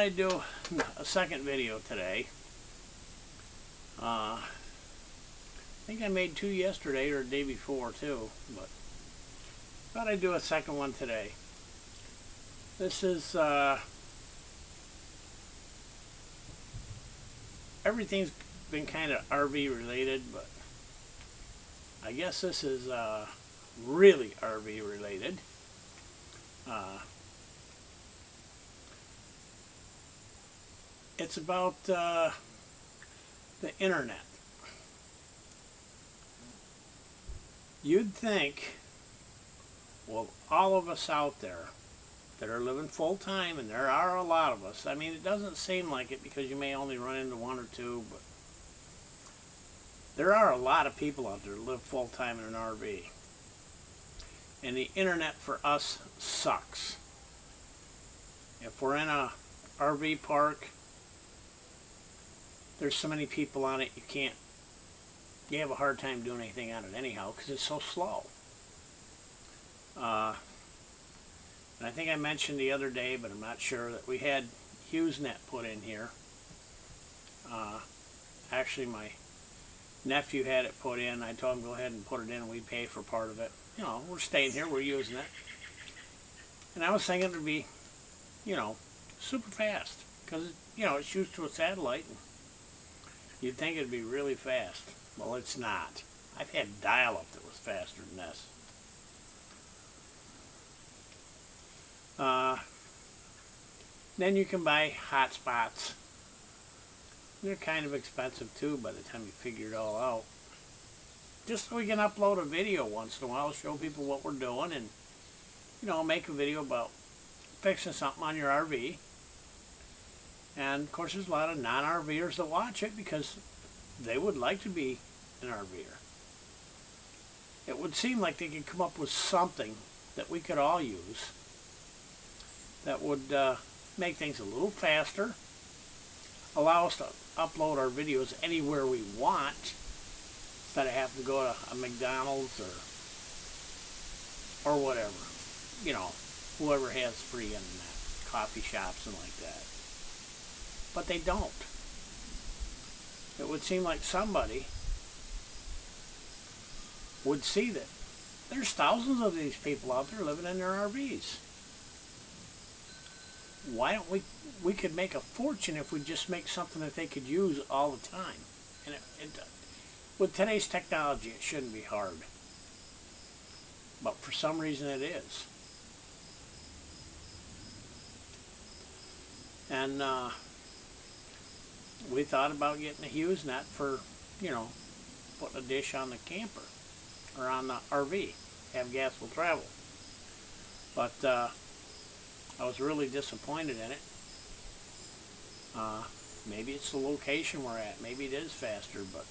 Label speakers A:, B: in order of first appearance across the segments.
A: I do a second video today. Uh, I think I made two yesterday or the day before too, but thought I'd do a second one today. This is uh, everything's been kind of RV related, but I guess this is uh, really RV related. Uh, it's about uh, the internet. You'd think, well, all of us out there that are living full time, and there are a lot of us. I mean, it doesn't seem like it because you may only run into one or two, but there are a lot of people out there that live full time in an RV. And the internet for us sucks. If we're in a RV park, there's so many people on it you can't you have a hard time doing anything on it anyhow because it's so slow. Uh, and I think I mentioned the other day but I'm not sure that we had HughesNet put in here. Uh, actually my nephew had it put in. I told him go ahead and put it in. And we pay for part of it. You know we're staying here. We're using it. And I was thinking it would be you know super fast because you know it's used to a satellite and You'd think it'd be really fast. Well, it's not. I've had dial-up that was faster than this. Uh, then you can buy hotspots. They're kind of expensive too by the time you figure it all out. Just so we can upload a video once in a while, show people what we're doing and, you know, make a video about fixing something on your RV. And of course, there's a lot of non-RVers that watch it because they would like to be an RVer. It would seem like they could come up with something that we could all use that would uh, make things a little faster, allow us to upload our videos anywhere we want instead of having to go to a McDonald's or or whatever. You know, whoever has free internet, coffee shops and like that but they don't. It would seem like somebody would see that there's thousands of these people out there living in their RVs. Why don't we, we could make a fortune if we just make something that they could use all the time. And it, it, with today's technology, it shouldn't be hard. But for some reason it is. And uh, we thought about getting a HughesNet for, you know, putting a dish on the camper or on the RV. Have gas will travel. But uh, I was really disappointed in it. Uh, maybe it's the location we're at. Maybe it is faster, but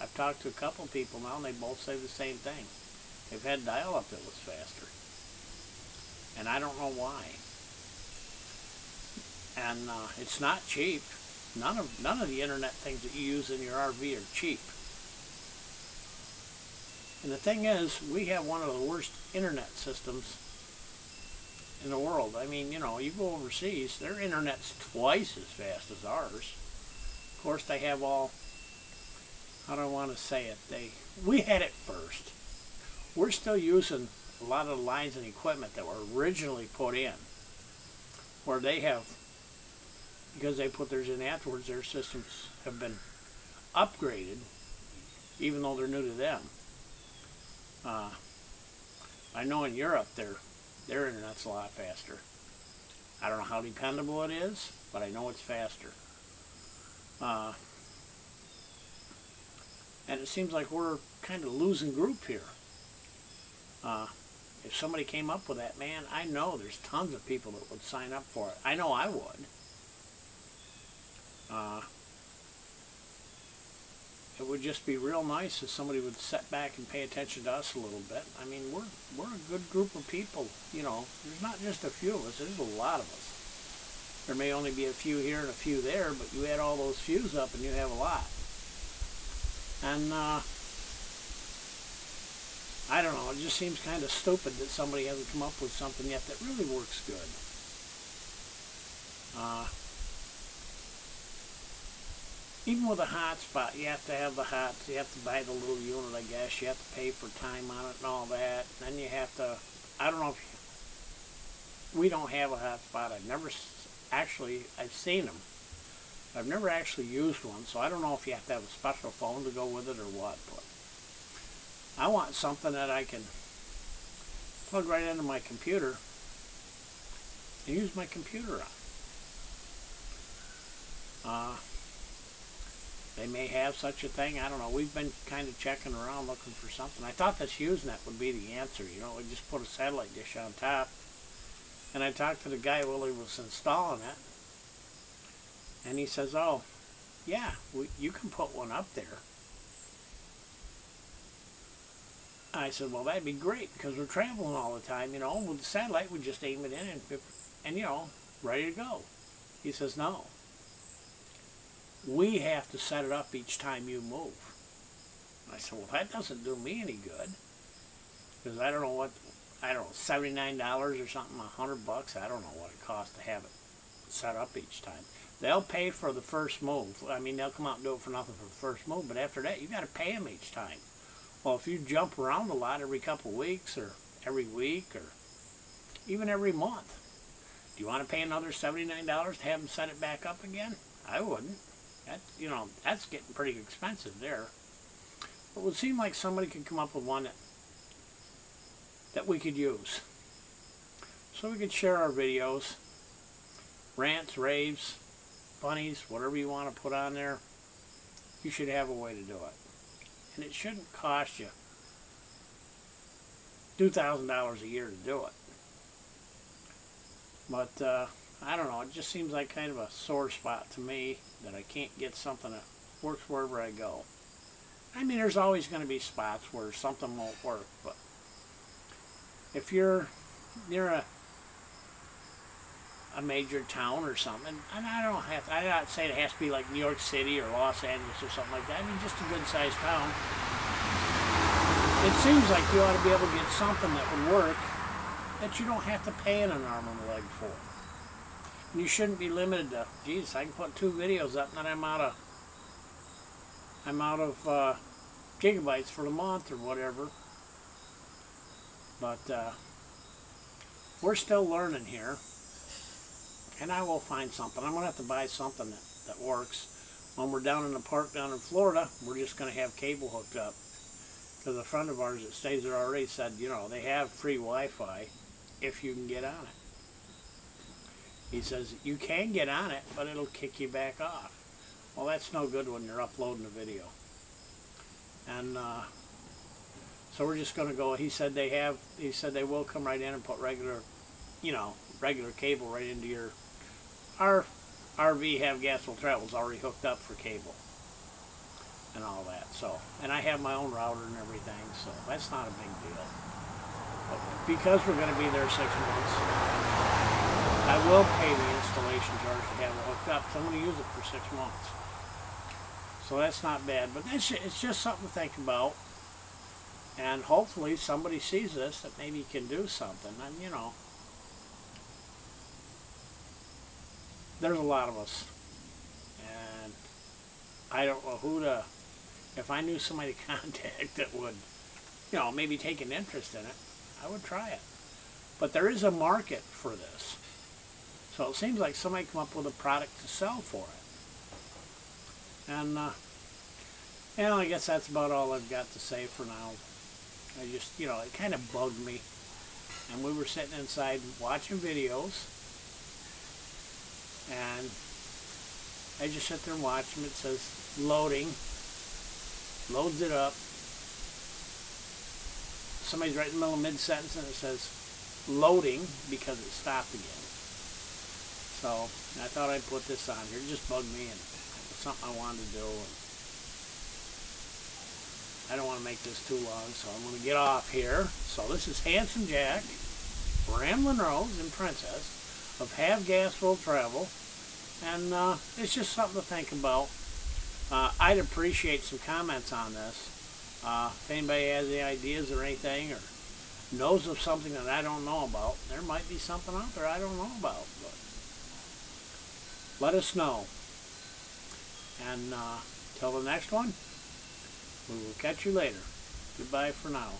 A: I've talked to a couple people now and they both say the same thing. They've had dial-up that was faster. And I don't know why. And uh, it's not cheap. None of none of the internet things that you use in your RV are cheap. And the thing is, we have one of the worst internet systems in the world. I mean, you know, you go overseas, their internet's twice as fast as ours. Of course, they have all, I don't want to say it? They We had it first. We're still using a lot of lines and equipment that were originally put in, where they have because they put theirs in afterwards, their systems have been upgraded, even though they're new to them. Uh, I know in Europe, their their internet's a lot faster. I don't know how dependable it is, but I know it's faster. Uh, and it seems like we're kind of losing group here. Uh, if somebody came up with that, man, I know there's tons of people that would sign up for it. I know I would. Uh, it would just be real nice if somebody would set back and pay attention to us a little bit. I mean, we're we're a good group of people. You know, there's not just a few of us. There's a lot of us. There may only be a few here and a few there, but you add all those fews up and you have a lot. And uh, I don't know. It just seems kind of stupid that somebody hasn't come up with something yet that really works good. Uh, even with a hotspot, you have to have the hot, you have to buy the little unit, I guess. You have to pay for time on it and all that. then you have to, I don't know if you, we don't have a hotspot. I've never, actually, I've seen them. I've never actually used one, so I don't know if you have to have a special phone to go with it or what, but I want something that I can plug right into my computer and use my computer on. Uh, they may have such a thing. I don't know. We've been kind of checking around looking for something. I thought this HughesNet would be the answer. You know, we just put a satellite dish on top. And I talked to the guy while he was installing it. And he says, oh, yeah, we, you can put one up there. I said, well, that'd be great because we're traveling all the time, you know. With the satellite, we just aim it in and, and, you know, ready to go. He says, no. We have to set it up each time you move. I said, well, that doesn't do me any good because I don't know what, I don't know, $79 or something, 100 bucks. I don't know what it costs to have it set up each time. They'll pay for the first move. I mean, they'll come out and do it for nothing for the first move, but after that, you've got to pay them each time. Well, if you jump around a lot every couple of weeks or every week or even every month, do you want to pay another $79 to have them set it back up again? I wouldn't. That, you know, that's getting pretty expensive there. But it would seem like somebody could come up with one that, that we could use. So we could share our videos, rants, raves, funnies, whatever you want to put on there. You should have a way to do it and it shouldn't cost you $2,000 a year to do it. But uh, I don't know, it just seems like kind of a sore spot to me that I can't get something that works wherever I go. I mean, there's always going to be spots where something won't work, but if you're near a a major town or something. And I don't have, to, I'm not saying it has to be like New York City or Los Angeles or something like that. I mean, just a good sized town. It seems like you ought to be able to get something that would work that you don't have to pay an arm and a leg for. You shouldn't be limited to, geez, I can put two videos up and then I'm out of, I'm out of uh, gigabytes for the month or whatever. But uh, we're still learning here and I will find something. I'm going to have to buy something that, that works. When we're down in the park down in Florida, we're just going to have cable hooked up. Because a friend of ours that stays there already said, you know, they have free Wi-Fi if you can get on it. He says, you can get on it, but it'll kick you back off. Well, that's no good when you're uploading a video. And uh, so we're just going to go, he said they have, he said they will come right in and put regular, you know, regular cable right into your our RV have gas will travels already hooked up for cable and all that. So, and I have my own router and everything, so that's not a big deal. But because we're going to be there six months, I will pay the installation charge to have it hooked up. I'm going to use it for six months. So that's not bad, but it's, it's just something to think about. And hopefully somebody sees this that maybe can do something. And, you know, there's a lot of us. And I don't know who to, if I knew somebody to contact that would, you know, maybe take an interest in it, I would try it. But there is a market for this. So it seems like somebody come up with a product to sell for it. And, uh, well, I guess that's about all I've got to say for now. I just, you know, it kind of bugged me. And we were sitting inside watching videos and I just sit there and watch them. It says loading, loads it up. Somebody's right in the middle of mid-sentence and it says loading because it stopped again. So I thought I'd put this on here. It just bugged me and something I wanted to do. I don't want to make this too long, so I'm going to get off here. So this is Handsome Jack, Ramblin' Rose, and Princess of Have Gas Will Travel. And uh, it's just something to think about. Uh, I'd appreciate some comments on this. Uh, if anybody has any ideas or anything or knows of something that I don't know about, there might be something out there I don't know about. But let us know. And uh, till the next one, we will catch you later. Goodbye for now.